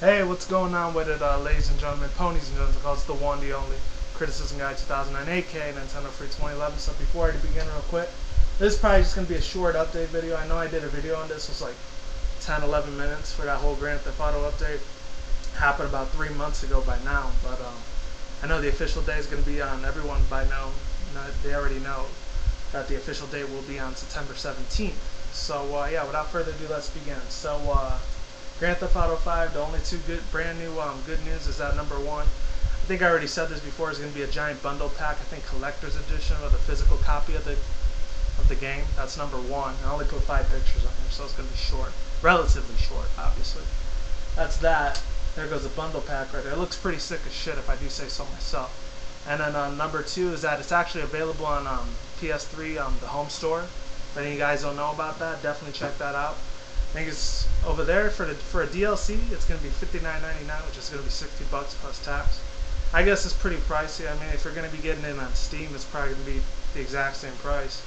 Hey, what's going on with it, uh, ladies and gentlemen, ponies and gentlemen, because it's the one, the only Criticism Guy 2009 AK Nintendo Freak 2011. So before I begin real quick, this is probably just going to be a short update video. I know I did a video on this, it was like 10, 11 minutes for that whole Grand Theft Auto update. Happened about three months ago by now, but um, I know the official day is going to be on everyone by now. They already know that the official date will be on September 17th. So uh, yeah, without further ado, let's begin. So uh, Grand Theft Auto 5, the only two good, brand new um, good news is that number one, I think I already said this before, is going to be a giant bundle pack. I think collector's edition with a physical copy of the of the game. That's number one. I only put five pictures on here, so it's going to be short, relatively short, obviously. That's that. There goes the bundle pack right there. It looks pretty sick as shit, if I do say so myself. And then uh, number two is that it's actually available on um, PS3, um, the home store. If any of you guys don't know about that, definitely check that out. I think it's over there for the, for a DLC. It's going to be $59.99, which is going to be 60 bucks plus tax. I guess it's pretty pricey. I mean, if you're going to be getting it on Steam, it's probably going to be the exact same price.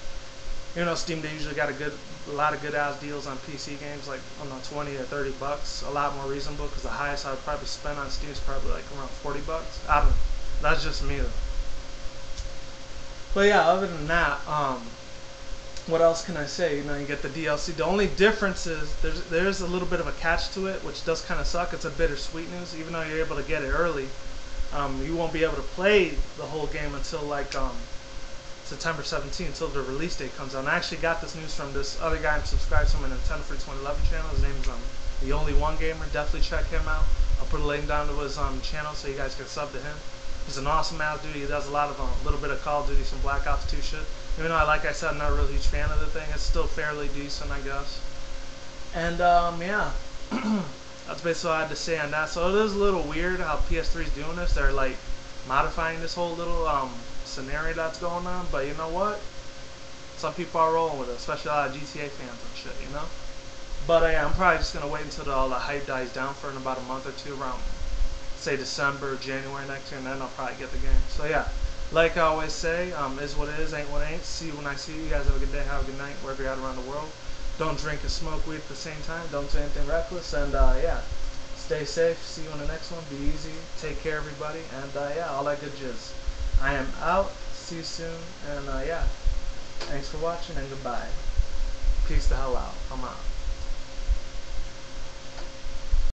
You know, Steam they usually got a good, a lot of good ass deals on PC games, like I don't know, 20 or 30 bucks. A lot more reasonable because the highest I would probably spend on Steam is probably like around 40 bucks. I don't know. That's just me though. But yeah, other than that, um, what else can I say? You know, you get the DLC. The only difference is there's there's a little bit of a catch to it, which does kind of suck. It's a bittersweet news. Even though you're able to get it early, um, you won't be able to play the whole game until like um, September 17th, until the release date comes out. And I actually got this news from this other guy I'm subscribed to on my Nintendo Freak 2011 channel. His name is um, the Only One Gamer. Definitely check him out. I'll put a link down to his um, channel so you guys can sub to him. He's an awesome ass duty. He does a lot of um, a little bit of Call of Duty, some Black Ops 2 shit. Even though, I, like I said, I'm not a really huge fan of the thing, it's still fairly decent, I guess. And um, yeah, that's basically all I had to say on that. So it is a little weird how PS3 is doing this. They're like modifying this whole little um, scenario that's going on. But you know what? Some people are rolling with it, especially a lot of GTA fans and shit, you know? But uh, yeah, I'm probably just going to wait until all the hype dies down for in about a month or two, around, say, December, January next year, and then I'll probably get the game. So yeah. Like I always say, um, is what it is, ain't what ain't. See you when I see you. You guys have a good day, have a good night, wherever you're at around the world. Don't drink and smoke weed at the same time. Don't do anything reckless. And uh, yeah, stay safe. See you on the next one. Be easy. Take care, everybody. And uh, yeah, all that good jizz. I am out. See you soon. And uh, yeah, thanks for watching and goodbye. Peace the hell out. I'm out.